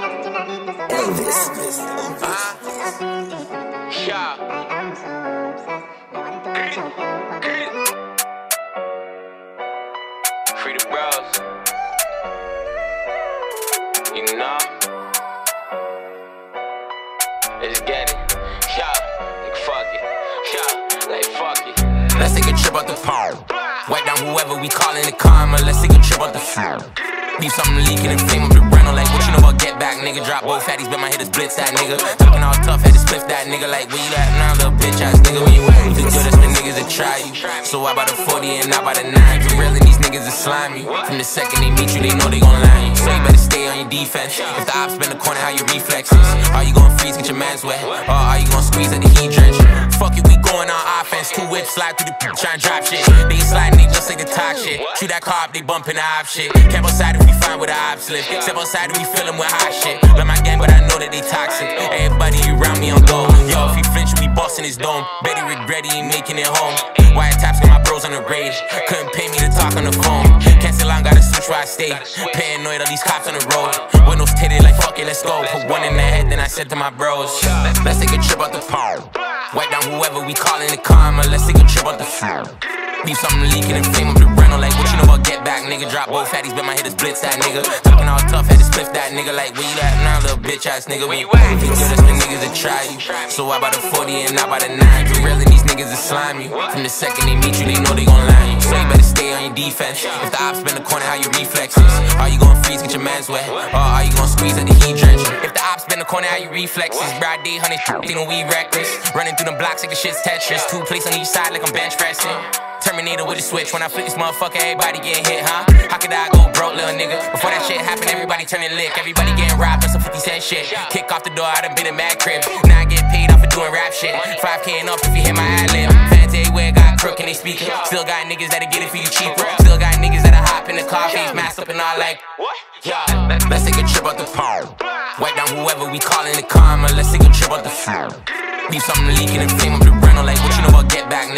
Free the bros. You know. Let's get it. Yeah. Like fuck it. Yeah. Like fuck it. Let's take a trip out the pole. Wipe down whoever we callin' the karma. Let's take a trip out the floor. Leave something leaking and flame up the rental. Like what you know about get back, nigga. Drop both fatties, bet my hitters blitz that nigga. Talking all tough, had to split that nigga. Like where you at now, little bitch ass nigga? Where you? You the goodest for niggas that try you. So I bought a 40 and I bought a 9. For real, these niggas are slimy. From the second they meet you, they know they gon' lie you. So you better stay on your defense. If the ops been the corner, how your reflexes? Are you gon' freeze, get your mans wet? Or are you gon' squeeze at the heat drench? Fuck it, we going on offense. Two whips slide through the try and drop shit. They sliding, they just like the talk shit. Shoot that up, they bumping the op shit. Camp outside if we find with the op slip. Step outside if we fill with hot shit. Love my gang, but I know that they toxic. Everybody around me on go. Yo, if he flinch, we bustin' his dome. Bet he regret he ain't making it home. Taps got my bros on the rage. Couldn't pay me to talk on the phone. Cancel on, gotta switch where I stay. Paranoid, all these cops on the road. Windows tinted like fuck it, let's go. Put one in the head, then I said to my bros, let's take a trip out the pole. Wipe down whoever we call in the. Let's take a trip out the floor. Leave something leaking and flame up the rental. Like what you know about get back, nigga. Drop both fatties, bet my hitters blitz that nigga. Talking all tough, had to split that nigga. Like where you at now, little bitch ass nigga? Where you at? You good as the niggas that try you. So I bought a 40 and I bought a 9. For real, and these niggas slime you. From the second they meet you, they know they gon' lie you. So you better stay on your defense. If the ops been the corner, how your reflexes? Are you gon' freeze, get your mans wet? Or are you gon' squeeze at the heat drench? If the ops been the corner, how your reflexes? Broad day, honey, thinking we reckless. Running through the blocks like the shit's Tetris. Two plates on each side like I'm bench pressing. Terminator with a switch. When I flip this motherfucker, everybody getting hit, huh? How could I go broke, little nigga? Before that shit happened, everybody turning lick. Everybody getting robbed on some 50 cent shit. Kick off the door, I done been in mad cribs. Now I get paid off for doing rap shit. 5k and up if you hit my ad lib. Fans everywhere got crook and they speaking. Still got niggas that'll get it for you cheaper. Still got niggas that'll hop in the car, face mask up and all like. What? Yeah, let's take a trip out the pole. Wipe down whoever we callin' the karma. Let's take a trip out the floor. Leave something leaking and flame up the rental. Like what you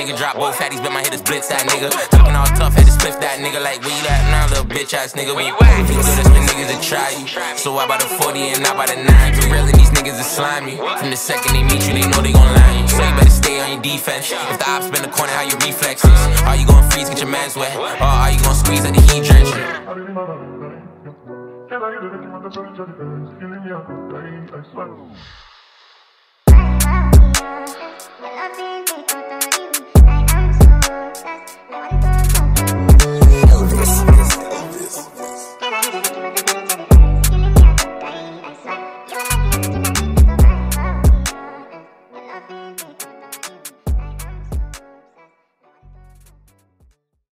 nigga. Drop both fatties, bet my hitters blitz that nigga. Talking all tough, had to split that nigga. Like where you at now, little bitch ass nigga? Where you at? You good as the niggas that try you. So I bought a 40 and I bought a 9. For real, and these niggas that slime you. From the second they meet you, they know they gon' lie you. So you better stay on your defense. If the ops been the corner, how your reflexes? Are you gon' freeze, get your mans wet? Or are you gon' squeeze at the heat drench? I've been thinking about you. I am